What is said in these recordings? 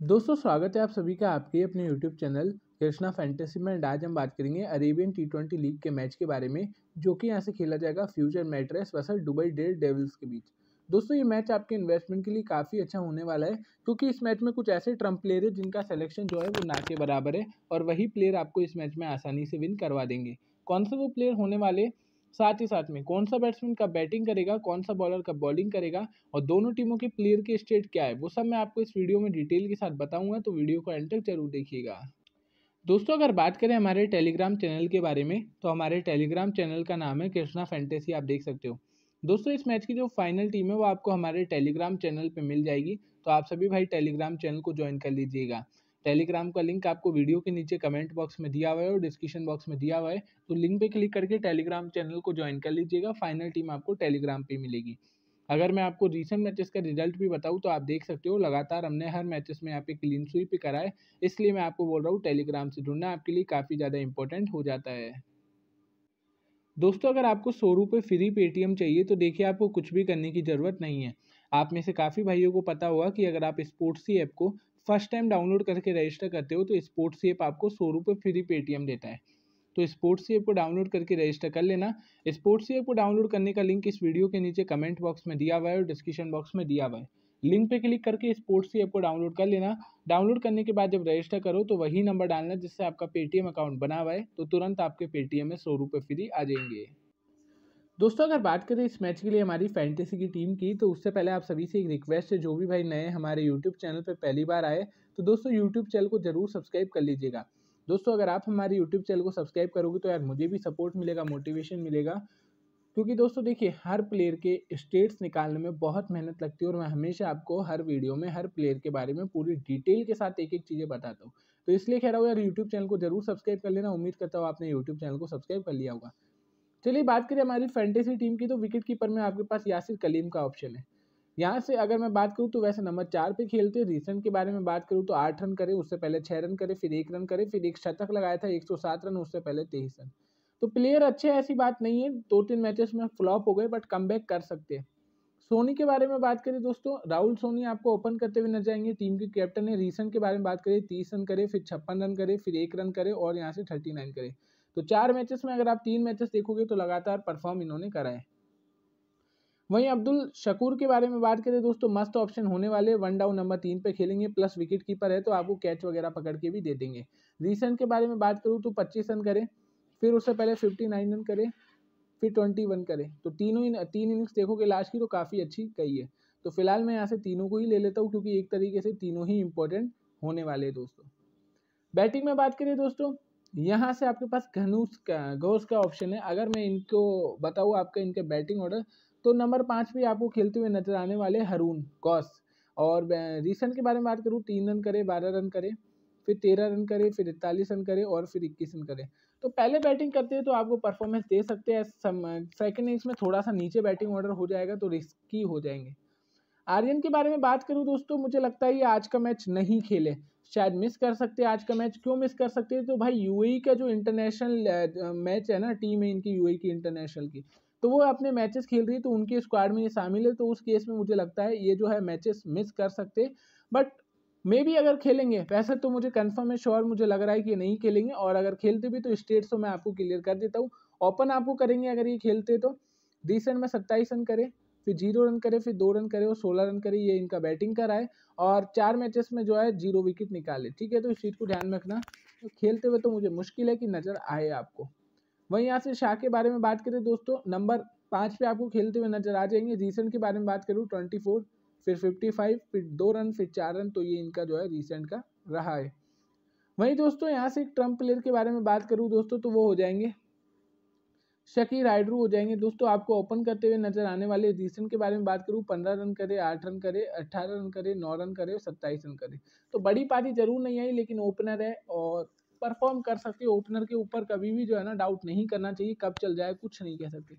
दोस्तों, स्वागत है आप सभी का आपके अपने यूट्यूब चैनल कृष्णा फैंटेसी में। आज हम बात करेंगे अरेबियन टी ट्वेंटी लीग के मैच के बारे में, जो कि यहाँ से खेला जाएगा future mattress versus Dubai Daredevils के बीच। दोस्तों, ये मैच आपके इन्वेस्टमेंट के लिए काफ़ी अच्छा होने वाला है, क्योंकि इस मैच में कुछ ऐसे ट्रंप प्लेयर है जिनका सिलेक्शन जो है वो ना के बराबर है, और वही प्लेयर आपको इस मैच में आसानी से विन करवा देंगे। कौन से वो प्लेयर होने वाले साथ ही साथ में कौन सा बैट्समैन कब बैटिंग करेगा कौन सा बॉलर कब बॉलिंग करेगा और दोनों टीमों के प्लेयर के स्टेट क्या है, वो सब मैं आपको इस वीडियो में डिटेल के साथ बताऊँगा तो वीडियो को एंड तक ज़रूर देखिएगा। दोस्तों, अगर बात करें हमारे टेलीग्राम चैनल के बारे में तो हमारे टेलीग्राम चैनल का नाम है कृष्णा फैंटेसी आप देख सकते हो। दोस्तों, इस मैच की जो फाइनल टीम है, वो आपको हमारे टेलीग्राम चैनल पे मिल जाएगी तो आप सभी भाई टेलीग्राम चैनल को ज्वाइन कर लीजिएगा। टेलीग्राम का लिंक आपको वीडियो के नीचे कमेंट बॉक्स में दिया हुआ है और डिस्क्रिप्शन बॉक्स में दिया हुआ है। तो लिंक पे क्लिक करके टेलीग्राम चैनल को ज्वाइन कर लीजिएगा, फाइनल टीम आपको टेलीग्राम पे मिलेगी। अगर मैं आपको रिसेंट मैचेस का रिज़ल्ट भी बताऊँ तो आप देख सकते हो, लगातार हमने हर मैचेस में यहाँ पे क्लीन स्वीप भी करा इसलिए मैं आपको बोल रहा हूँ, टेलीग्राम से जुड़ना आपके लिए काफ़ी ज़्यादा इंपॉर्टेंट हो जाता है। दोस्तों, अगर आपको सौ रुपये फ्री पेटीएम चाहिए तो देखिए, आपको कुछ भी करने की ज़रूरत नहीं है। आप में से काफ़ी भाइयों को पता होगा कि अगर आप स्पोर्ट्स ही ऐप को फ़र्स्ट टाइम डाउनलोड करके रजिस्टर करते हो तो स्पोर्ट्स ऐप आपको सौ रुपये फ्री पेटीएम देता है। तो स्पोर्ट्स ऐप को डाउनलोड करके रजिस्टर कर लेना। स्पोर्ट्स ऐप को डाउनलोड करने का लिंक इस वीडियो के नीचे कमेंट बॉक्स में दिया हुआ है और डिस्क्रिप्शन बॉक्स में दिया हुआ है। लिंक पे क्लिक करके स्पोर्ट्स ऐप को डाउनलोड कर लेना। डाउनलोड करने के बाद जब रजिस्टर करो तो वही नंबर डालना जिससे आपका पेटीएम अकाउंट बना हुआ है तो तुरंत आपके पेटीएम में सौ रुपये फ्री आ जाएँगे। दोस्तों, अगर बात करें इस मैच के लिए हमारी फैंटेसी की टीम की तो उससे पहले आप सभी से एक रिक्वेस्ट है, जो भी भाई नए हमारे यूट्यूब चैनल पर पहली बार आए तो दोस्तों यूट्यूब चैनल को ज़रूर सब्सक्राइब कर लीजिएगा। दोस्तों, अगर आप हमारे यूट्यूब चैनल को सब्सक्राइब करोगे तो यार मुझे भी सपोर्ट मिलेगा मोटिवेशन मिलेगा। क्योंकि दोस्तों, देखिए, हर प्लेयर के स्टेट्स निकालने में बहुत मेहनत लगती है और मैं हमेशा आपको हर वीडियो में, हर प्लेयर के बारे में पूरी डिटेल के साथ एक एक चीज़ें बताता हूँ। तो इसलिए कह रहा हूँ, यार यूट्यूब चैनल को ज़रूर सब्सक्राइब कर लेना। उम्मीद करता हूँ, आपने यूट्यूब चैनल को सब्सक्राइब कर लिया होगा। चलिए बात करें हमारी फैंटेसी टीम की तो विकेट कीपर में आपके पास यासिर कलीम का ऑप्शन है। यहाँ से अगर मैं बात करूँ तो वैसे नंबर चार पे खेलते रिसेंट के बारे में बात करूँ तो आठ रन करे, उससे पहले छः रन करे, फिर एक रन करे, फिर एक शतक लगाया था, एक सौ सात रन, उससे पहले तेईस रन। तो प्लेयर अच्छे ऐसी बात नहीं है। दो तीन मैचेस में फ्लॉप हो गए बट कम कर सकते हैं। सोनी के बारे में बात करें दोस्तों, राहुल सोनी आपको ओपन करते हुए नज़र आएँगे। टीम के कैप्टन है रीसेंट के बारे में बात करें, तीस रन करे, फिर छप्पन रन करे, फिर एक रन करे और यहाँ से थर्टी नाइन करे। तो चार मैचेस में अगर आप तीन मैचेस देखोगे तो लगातार परफॉर्म इन्होंने करा है। वहीं अब्दुल शकूर के बारे में बात करें, दोस्तों, मस्त ऑप्शन होने वाले वन डाउन नंबर तीन पे खेलेंगे प्लस विकेट कीपर है तो आपको कैच वगैरह पकड़ के भी दे देंगे। रिसेंट के बारे में बात करूँ तो पच्चीस रन करें, फिर उससे पहले फिफ्टी नाइन रन करें, फिर ट्वेंटी वन करें। तो तीनों ही तीन इनिंग्स देखोगे लास्ट की तो काफ़ी अच्छी कही है। तो फ़िलहाल मैं यहाँ से तीनों को ही ले लेता हूँ, क्योंकि एक तरीके से तीनों ही इंपॉर्टेंट होने वाले हैं, दोस्तों। बैटिंग में बात करें, दोस्तों यहाँ से आपके पास घनूस का घोष का ऑप्शन है। अगर मैं इनको बताऊँ आपका इनके बैटिंग ऑर्डर तो नंबर पाँच पे आपको खेलते हुए नज़र आने वाले हरून गौस और रिसेंट के बारे में बात करूँ, तीन रन करे, बारह रन करे, फिर तेरह रन करे, फिर इकतालीस रन करे और फिर इक्कीस रन करे। तो पहले बैटिंग करते हैं तो आपको परफॉर्मेंस दे सकते हैं सेकंड इनिंग्स में थोड़ा सा नीचे बैटिंग ऑर्डर हो जाएगा तो रिस्की हो जाएँगे। आर्यन के बारे में बात करूँ दोस्तों, मुझे लगता है ये आज का मैच नहीं खेले। शायद मिस कर सकते हैं आज का मैच क्यों मिस कर सकते हैं? तो भाई यूएई का जो इंटरनेशनल मैच है ना टीम है इनकी यूएई की इंटरनेशनल की तो वो अपने मैचेस खेल रही है तो उनके स्क्वाड में ये शामिल है तो उस केस में मुझे लगता है ये जो है मैचेस मिस कर सकते बट मे भी अगर खेलेंगे, वैसे तो मुझे कन्फर्म है श्योर मुझे लग रहा है कि नहीं खेलेंगे, और अगर खेलते भी तो स्टेट्स तो मैं आपको क्लियर कर देता हूँ। ओपन आपको करेंगे अगर ये खेलते तो। रिसेंट में सत्ताईस रन करे फिर ज़ीरो रन करे, फिर दो रन करे और सोलह रन करे, ये इनका बैटिंग कराए और चार मैचेस में जो है ज़ीरो विकेट निकाले। ठीक है तो इस चीज़ को ध्यान में रखना। तो खेलते हुए तो मुझे मुश्किल है कि नज़र आए आपको। वहीं यहाँ से शाह के बारे में बात करें दोस्तों, नंबर पाँच पे आपको खेलते हुए नज़र आ जाएँगे। रिसेंट के बारे में बात करूँ, ट्वेंटी फोर, फिर फिफ्टी फाइव, फिर दो रन, फिर चार रन तो ये इनका जो है रिसेंट का रहा है। वहीं दोस्तों, यहाँ से एक ट्रंप प्लेयर के बारे में बात करूँ दोस्तों तो वो हो जाएँगे शकी राइडरू हो जाएँगे। दोस्तों, आपको ओपन करते हुए नज़र आने वाले रीसेंट के बारे में बात करूँ। पंद्रह रन करे, आठ रन करे अट्ठारह रन करे, नौ रन करे और सत्ताईस रन करे। तो बड़ी पारी ज़रूर नहीं आई, लेकिन ओपनर है और परफॉर्म कर सकते ओपनर के ऊपर कभी भी जो है ना डाउट नहीं करना चाहिए, कब चल जाए, कुछ नहीं कह सकते।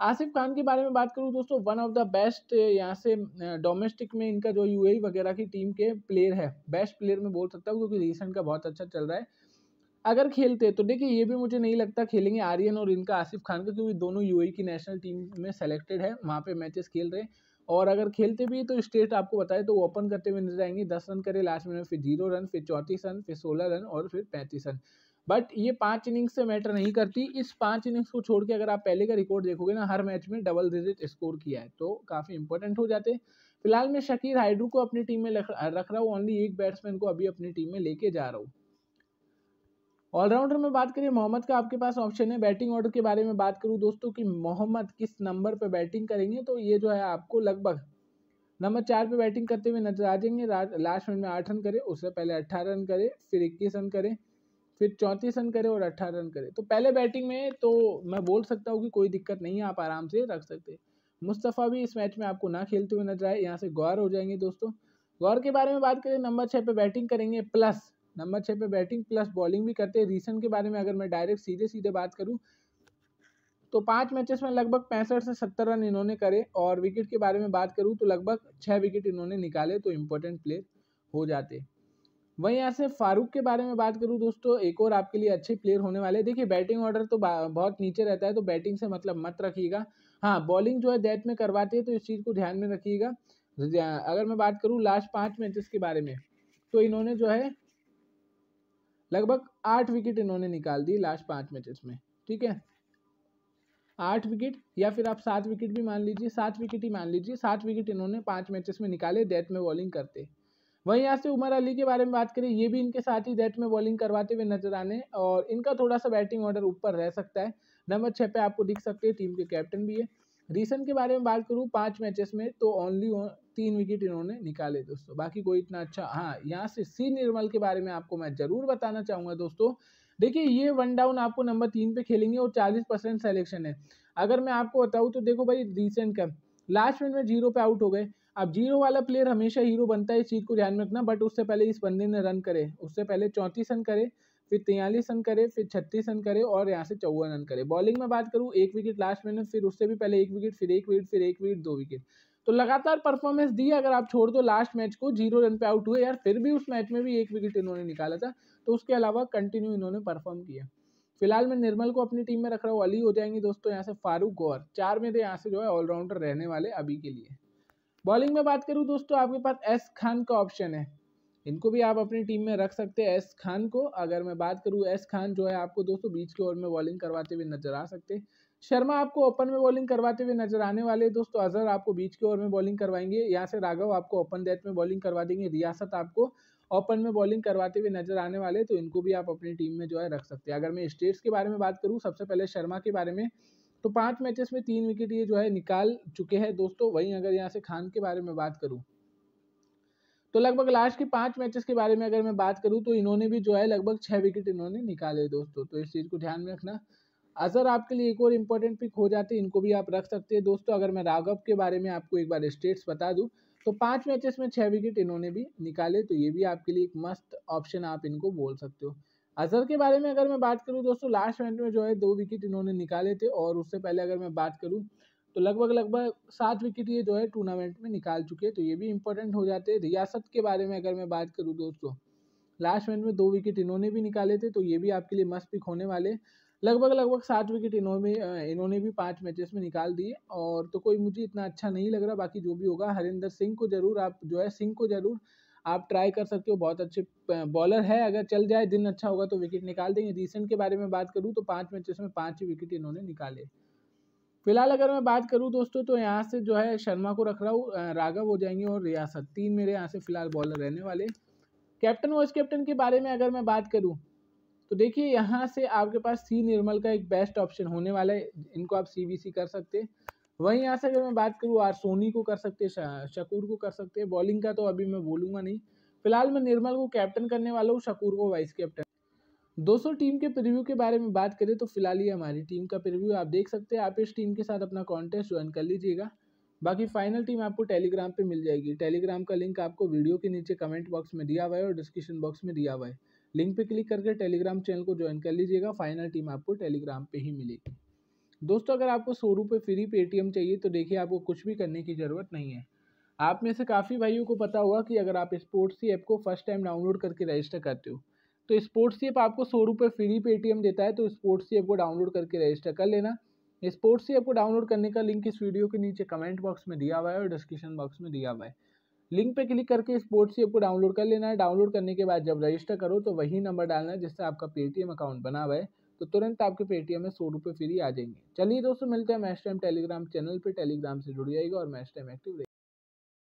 आसिफ खान के बारे में बात करूँ, दोस्तों वन ऑफ़ द बेस्ट यहाँ से डोमेस्टिक में इनका जो यू वगैरह की टीम के प्लेयर है। बेस्ट प्लेयर में बोल सकता हूँ, क्योंकि रिसेंट का बहुत अच्छा चल रहा है। अगर खेलते तो देखिए ये भी मुझे नहीं लगता खेलेंगे आर्यन और इनका आसिफ खान का, क्योंकि दोनों यूएई की नेशनल टीम में सेलेक्टेड है, वहाँ पे मैचेस खेल रहे हैं। और अगर खेलते भी तो स्टेट आपको बताए तो ओपन करते हुए नज़र आएँगे। दस रन करे लास्ट में फिर ज़ीरो रन फिर चौंतीस रन, फिर सोलह रन और फिर पैंतीस रन। बट ये पाँच इनिंग्स से मैटर नहीं करती। इस पाँच इनिंग्स को छोड़ के अगर आप पहले का रिकॉर्ड देखोगे ना, हर मैच में डबल डिजिट स्कोर किया है तो काफ़ी इंपॉर्टेंट हो जाते फ़िलहाल मैं शकीर हाइड्रू को अपनी टीम में रख रहा हूँ ओनली एक बैट्समैन को अभी अपनी टीम में लेके जा रहा हूँ। ऑलराउंडर में बात करिए, मोहम्मद का आपके पास ऑप्शन है। बैटिंग ऑर्डर के बारे में बात करूँ दोस्तों कि मोहम्मद किस नंबर पर बैटिंग करेंगे तो ये जो है आपको लगभग नंबर चार पे बैटिंग करते हुए नज़र आ जाएँगे। लास्ट मिनट में आठ रन करें, उससे पहले अट्ठारह रन करे, फिर इक्कीस रन करें, फिर चौंतीस रन करें और अट्ठारह रन करें। तो पहले बैटिंग में तो मैं बोल सकता हूँ कि कोई दिक्कत नहीं है, आप आराम से रख सकते मुस्तफ़ा भी इस मैच में आपको ना खेलते हुए नज़र आए, यहाँ से गौर हो जाएँगे दोस्तों। गौर के बारे में बात करें, नंबर छः पे बैटिंग करेंगे, प्लस नंबर छः पे बैटिंग प्लस बॉलिंग भी करते हैं। रीसेंट के बारे में अगर मैं डायरेक्ट सीधे सीधे बात करूँ तो पाँच मैचेस में लगभग पैंसठ से सत्तर रन इन्होंने करे और विकेट के बारे में बात करूँ तो लगभग छः विकेट इन्होंने निकाले तो इम्पोर्टेंट प्लेयर हो जाते। वहीं यहाँ से फारूक के बारे में बात करूँ दोस्तों, एक और आपके लिए अच्छे प्लेयर होने वाले देखिए बैटिंग ऑर्डर तो बहुत नीचे रहता है तो बैटिंग से मतलब मत रखिएगा। हाँ बॉलिंग जो है दैट में करवाते हैं तो इस चीज़ को ध्यान में रखिएगा। अगर मैं बात करूँ लास्ट पाँच मैचेस के बारे में तो इन्होंने जो है लगभग आठ विकेट इन्होंने निकाल दी लास्ट पाँच मैचेस में, ठीक है? आठ विकेट या फिर आप सात विकेट भी मान लीजिए, सात विकेट ही मान लीजिए, सात विकेट इन्होंने पाँच मैचेस में निकाले डेथ में बॉलिंग करते। वहीं यहाँ से उमर अली के बारे में बात करें, ये भी इनके साथ ही डेथ में बॉलिंग करवाते हुए नज़र आने, और इनका थोड़ा सा बैटिंग ऑर्डर ऊपर रह सकता है। नंबर छः पे आपको दिख सकते हैं टीम के कैप्टन भी है। रीसेंट के बारे में बात करूँ, पाँच मैचेस में तो ओनली तीन विकेट इन्होंने निकाले दोस्तों। बाकी कोई इतना अच्छा हाँ यहाँ से सी निर्मल के बारे में आपको मैं ज़रूर बताना चाहूँगा दोस्तों। देखिए, ये वन डाउन आपको नंबर तीन पे खेलेंगे और चालीस परसेंट सेलेक्शन है। अगर मैं आपको बताऊँ तो देखो भाई रिसेंट का। लास्ट मिनट में ज़ीरो पे आउट हो गए। अब ज़ीरो वाला प्लेयर हमेशा हीरो बनता है इस चीज़ को ध्यान में रखना बट उससे पहले इस बंदे ने रन करे। उससे पहले चौंतीस रन करे, फिर तियालीस रन करे, फिर छत्तीस रन करे और यहाँ से चौवन रन करे। बॉलिंग में बात करूँ, एक विकेट लास्ट में फिर उससे भी पहले एक विकेट फिर एक विकेट फिर एक विकेट दो विकेट तो लगातार परफॉर्मेंस दी अगर आप छोड़ दो लास्ट मैच को ज़ीरो रन पे आउट हुए, यार फिर भी उस मैच में भी एक विकेट इन्होंने निकाला था तो उसके अलावा कंटिन्यू इन्होंने परफॉर्म किया। फ़िलहाल मैं निर्मल को अपनी टीम में रख रहा हूँ, अली हो जाएँगे दोस्तों यहाँ से फारूक गौर, चार में थे यहाँ से जो है ऑलराउंडर रहने वाले अभी के लिए। बॉलिंग में बात करूँ दोस्तों, आपके पास एस खान का ऑप्शन है। इनको भी आप अपनी टीम में रख सकते हैं एस खान को, अगर मैं बात करूँ एस खान जो है आपको दोस्तों बीच के ओवर में बॉलिंग करवाते हुए नज़र आ सकते हैं। शर्मा आपको ओपन में बॉलिंग करवाते हुए नज़र आने वाले दोस्तों, अजहर आपको बीच के ओवर में बॉलिंग करवाएँगे। यहाँ से राघव आपको ओपन डेथ में बॉलिंग करवा देंगे। रियासत आपको ओपन में बॉलिंग करवाते हुए नज़र आने वाले तो इनको भी आप अपनी टीम में जो है रख सकते हैं। अगर मैं स्टेट्स के बारे में बात करूँ, सबसे पहले शर्मा के बारे में तो पाँच मैचेस में तीन विकेट ये जो है निकाल चुके हैं दोस्तों। वहीं अगर यहाँ से खान के बारे में बात करूँ तो लगभग लास्ट के पाँच मैचेस के बारे में अगर मैं बात करूँ तो इन्होंने भी जो है लगभग छह विकेट इन्होंने निकाले दोस्तों। तो इस चीज़ को ध्यान में रखना। अजहर आपके लिए एक और इम्पोर्टेंट पिक हो जाते हैं, इनको भी आप रख सकते हैं। दोस्तों, अगर मैं राघव के बारे में आपको एक बार स्टेट्स बता दूँ तो पाँच मैचेस में छह विकेट इन्होंने भी निकाले तो ये भी आपके लिए एक मस्त ऑप्शन आप इनको बोल सकते हो। अजहर के बारे में अगर मैं बात करूँ, दोस्तों लास्ट मैच में जो है, दो विकेट इन्होंने निकाले थे, और उससे पहले अगर मैं बात करूँ तो लगभग लगभग सात विकेट ये जो है टूर्नामेंट में निकाल चुके हैं तो ये भी इम्पोर्टेंट हो जाते हैं। रियासत के बारे में अगर मैं बात करूँ, दोस्तों लास्ट मैच में दो विकेट इन्होंने भी निकाले थे तो ये भी आपके लिए मस्त पिक होने वाले लगभग लगभग सात विकेट इन्होंने इन्होंने भी पाँच मैचेस में निकाल दिए और तो कोई मुझे इतना अच्छा नहीं लग रहा, बाकी जो भी होगा, हरिंदर सिंह को ज़रूर आप, जो है सिंह को ज़रूर आप ट्राई कर सकते हो, बहुत अच्छे बॉलर है, अगर चल जाए, दिन अच्छा होगा तो विकेट निकाल देंगे। रिसेंट के बारे में बात करूँ तो पाँच मैचेस में पाँच ही विकेट इन्होंने निकाले। फ़िलहाल अगर मैं बात करूँ दोस्तों तो यहाँ से जो है शर्मा को रख रहा हूँ राघव हो जाएँगे और रियासत, तीन मेरे यहाँ से फ़िलहाल बॉलर रहने वाले। कैप्टन वाइस कैप्टन के बारे में अगर मैं बात करूँ तो देखिए, यहाँ से आपके पास सी निर्मल का एक बेस्ट ऑप्शन होने वाला है, इनको आप सीबीसी कर सकते हैं। वहीं यहाँ से अगर मैं बात करूँ आर सोनी को कर सकते हैं शकूर को कर सकते हैं बॉलिंग का तो अभी मैं बोलूँगा नहीं। फ़िलहाल मैं निर्मल को कैप्टन करने वाला हूँ, शकूर को वाइस कैप्टन दोस्तों टीम के प्रीव्यू के बारे में बात करें तो फ़िलहाल ये हमारी टीम का प्रीव्यू आप देख सकते हैं, आप इस टीम के साथ अपना कॉन्टेस्ट ज्वाइन कर लीजिएगा। बाकी फाइनल टीम आपको टेलीग्राम पे मिल जाएगी। टेलीग्राम का लिंक आपको वीडियो के नीचे कमेंट बॉक्स में दिया हुआ है और डिस्क्रिप्शन बॉक्स में दिया हुआ है। लिंक पे क्लिक करके टेलीग्राम चैनल को ज्वाइन कर लीजिएगा, फाइनल टीम आपको टेलीग्राम पे ही मिलेगी। दोस्तों, अगर आपको सौ रुपये फ्री पेटीएम चाहिए तो देखिए, आपको कुछ भी करने की ज़रूरत नहीं है। आप में से काफ़ी भाइयों को पता होगा कि अगर आप स्पोर्ट्स ऐप को फ़र्स्ट टाइम डाउनलोड करके रजिस्टर करते हो तो स्पोर्ट्स ऐप आपको सौ रुपये फ्री पेटीएम देता है तो स्पोर्ट्स ऐप को डाउनलोड करके रजिस्टर कर लेना। स्पोर्ट्स ऐप को डाउनलोड करने का लिंक इस वीडियो के नीचे कमेंट बॉक्स में दिया हुआ है और डिस्क्रिप्शन बॉक्स में दिया हुआ है। लिंक पे क्लिक करके इस बोर्ड से आपको डाउनलोड कर लेना है। डाउनलोड करने के बाद जब रजिस्टर करो तो वही नंबर डालना है जिससे आपका पेटीएम अकाउंट बना हुआ है। तो तुरंत आपके पेटीएम में सौ रुपये फ्री आ जाएँगे। चलिए दोस्तों, मिलते हैं मैस्ट टाइम टेलीग्राम चैनल पर टेलीग्राम से जुड़ जाएगा और मैच टाइम एक्टिव